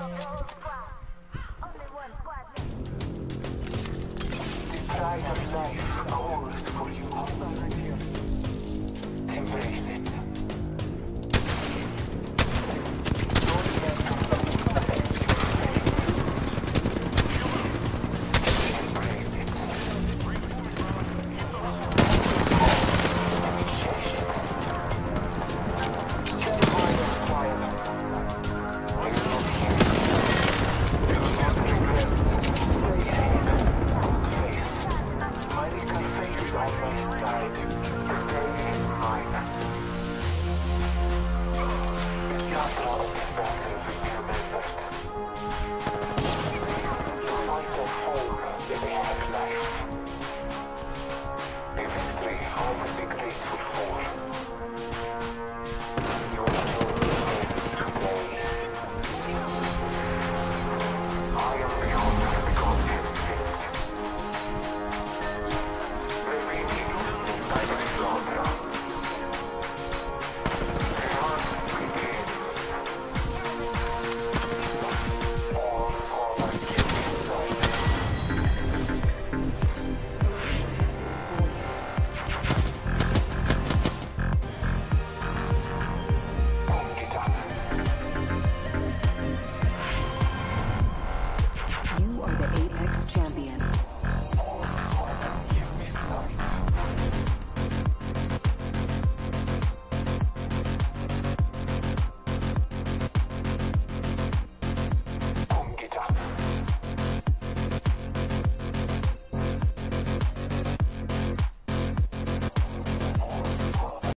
The pride of life calls for you. Model dismounted. Command left.